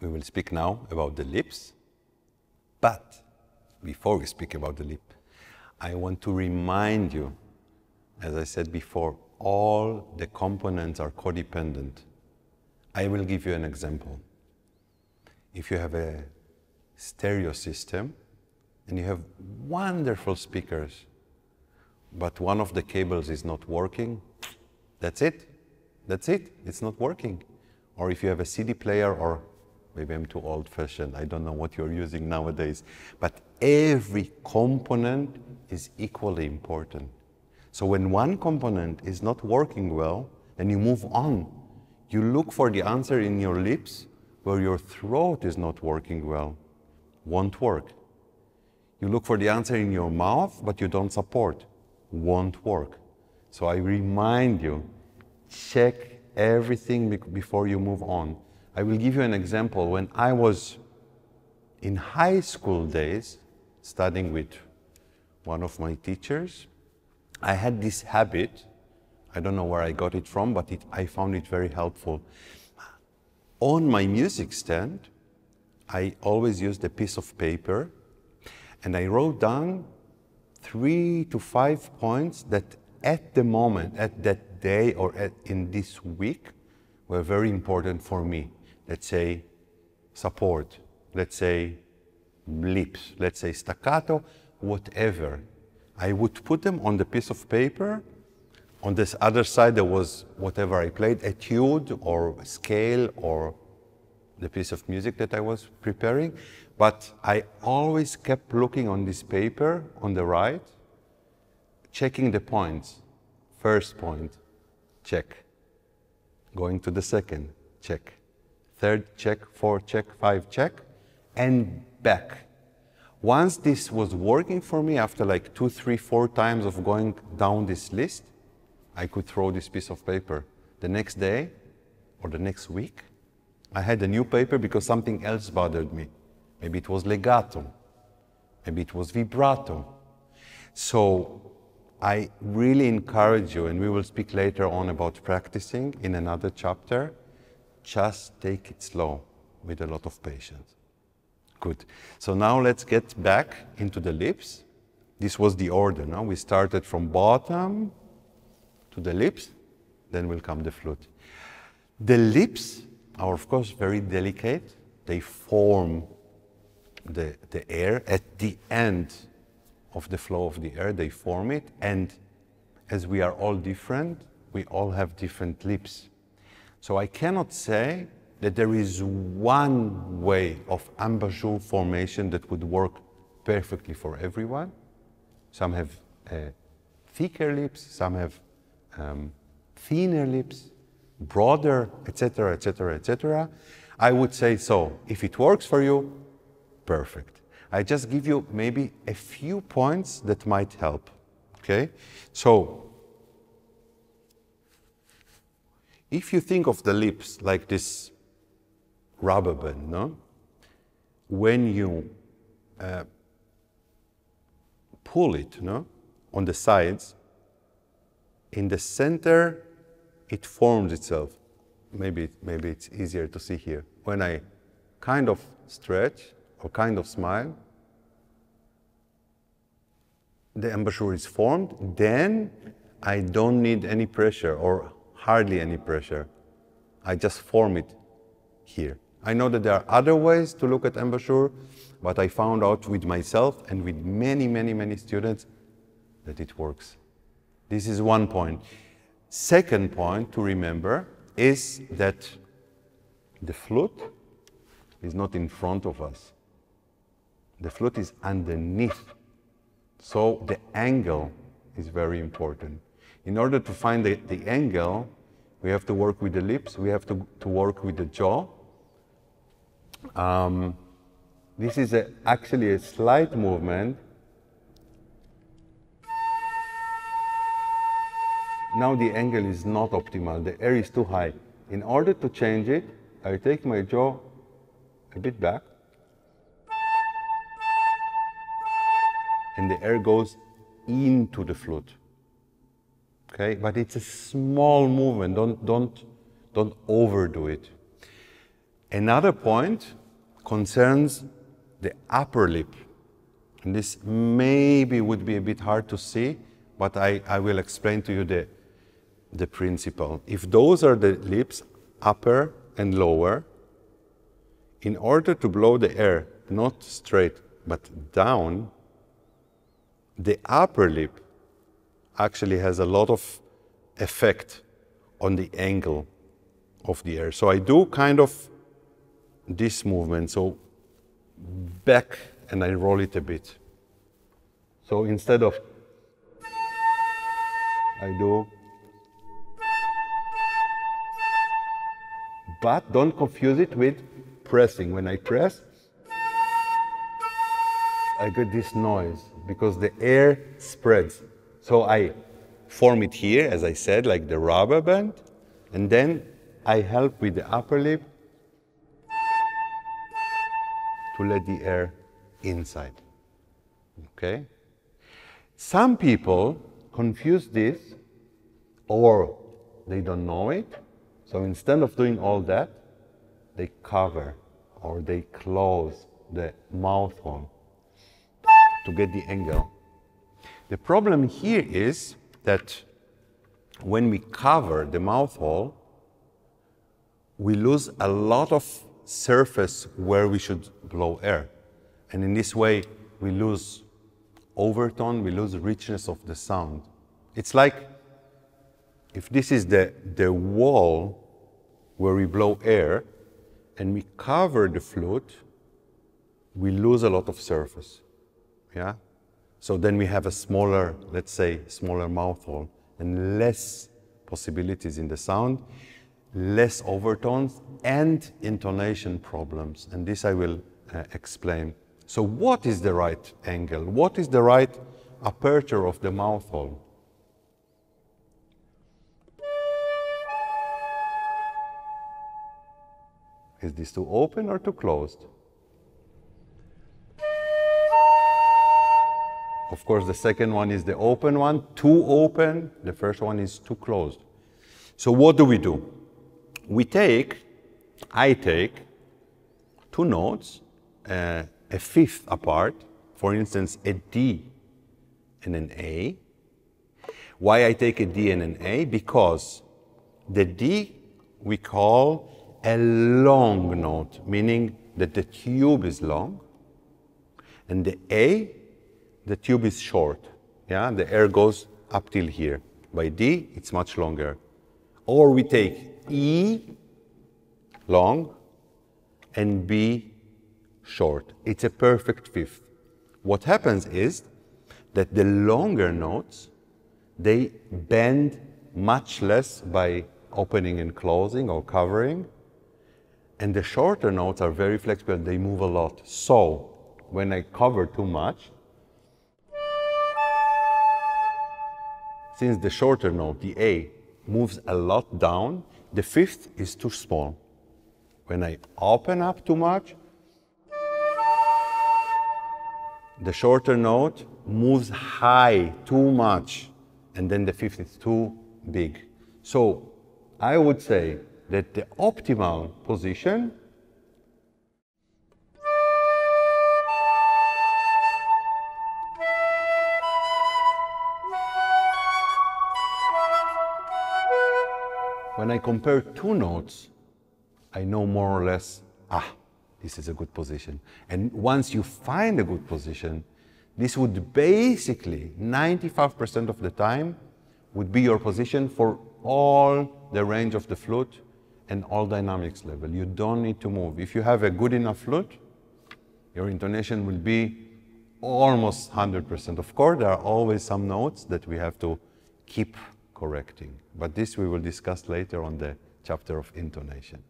We will speak now about the lips, but before we speak about the lip, I want to remind you, as I said before, all the components are codependent. I will give you an example. If you have a stereo system and you have wonderful speakers, but one of the cables is not working, that's it. That's it. It's not working. Or if you have a CD player, or maybe I'm too old fashioned, I don't know what you're using nowadays, but every component is equally important. So when one component is not working well, then you move on. You look for the answer in your lips where your throat is not working well. Won't work. You look for the answer in your mouth, but you don't support. Won't work. So I remind you, check everything before you move on. I will give you an example. When I was in high school days, studying with one of my teachers, I had this habit. I don't know where I got it from, but it, I found it very helpful. On my music stand, I always used a piece of paper and I wrote down three to five points that at the moment, at that day, or at, in this week were very important for me. Let's say support, let's say lips, let's say staccato, whatever. I would put them on the piece of paper. On this other side, there was whatever I played, etude or scale or the piece of music that I was preparing. But I always kept looking on this paper on the right, checking the points. First point, check. Going to the second, check. Third, check. Four, check. Five, check. And back. Once this was working for me, after like two, three, four times of going down this list, I could throw this piece of paper. The next day or the next week, I had a new paper because something else bothered me. Maybe it was legato. Maybe it was vibrato. So I really encourage you, and we will speak later on about practicing in another chapter, just take it slow with a lot of patience. Good. So now let's get back into the lips. This was the order. Now we started from bottom to the lips, then will come the flute. The lips are of course very delicate. They form the, the air at the end of the flow of the air, they form it. And as we are all different, we all have different lips. So I cannot say that there is one way of embouchure formation that would work perfectly for everyone. Some have uh, thicker lips, some have um, thinner lips, broader, etc., etc., etc. I would say so. If it works for you, perfect. I just give you maybe a few points that might help. Okay? So, if you think of the lips like this rubber band, no? When you uh, pull it, no? On the sides, in the center, it forms itself. Maybe, maybe it's easier to see here. When I kind of stretch, or kind of smile, the embouchure is formed, then I don't need any pressure or hardly any pressure. I just form it here. I know that there are other ways to look at embouchure, but I found out with myself and with many, many, many students that it works. This is one point. Second point to remember is that the flute is not in front of us. The flute is underneath. So the angle is very important. In order to find the, the angle, we have to work with the lips, we have to, to work with the jaw. Um, this is a, actually a slight movement. Now the angle is not optimal, the air is too high. In order to change it, I take my jaw a bit back and the air goes into the flute. Okay, but it's a small movement. Don't don't don't overdo it. Another point concerns the upper lip. And this maybe would be a bit hard to see, but I, I will explain to you the, the principle. If those are the lips, upper and lower, in order to blow the air not straight but down, the upper lip actually has a lot of effect on the angle of the air. So I do kind of this movement, so back and I roll it a bit. So instead of I do but don't confuse it with pressing. When I press, I get this noise because the air spreads. So I form it here, as I said, like the rubber band, and then I help with the upper lip to let the air inside. Okay? Some people confuse this or they don't know it. So instead of doing all that, they cover or they close the mouth hole to get the angle. The problem here is that when we cover the mouth hole, we lose a lot of surface where we should blow air. And in this way, we lose overtone, we lose richness of the sound. It's like if this is the, the wall where we blow air and we cover the flute, we lose a lot of surface. Yeah? So then we have a smaller, let's say, smaller mouth hole and less possibilities in the sound, less overtones and intonation problems. And this I will uh, explain. So what is the right angle? What is the right aperture of the mouth hole? Is this too open or too closed? Of course, the second one is the open one, too open. The first one is too closed. So what do we do? We take, I take, two notes, uh, a fifth apart, for instance, a D and an A. Why I take a D and an A? Because the D we call a long note, meaning that the tube is long, and the A the tube is short. Yeah, the air goes up till here. By D, it's much longer. Or we take E long and B short. It's a perfect fifth. What happens is that the longer notes, they bend much less by opening and closing or covering. And the shorter notes are very flexible, they move a lot. So when I cover too much, since the shorter note, the A, moves a lot down, the fifth is too small. When I open up too much, the shorter note moves high too much, and then the fifth is too big. So I would say that the optimal position When I compare two notes, I know more or less, ah, this is a good position. And once you find a good position, this would basically, 95% of the time, would be your position for all the range of the flute and all dynamics level. You don't need to move. If you have a good enough flute, your intonation will be almost 100%. Of course, there are always some notes that we have to keep correcting. But this we will discuss later on the chapter of intonation.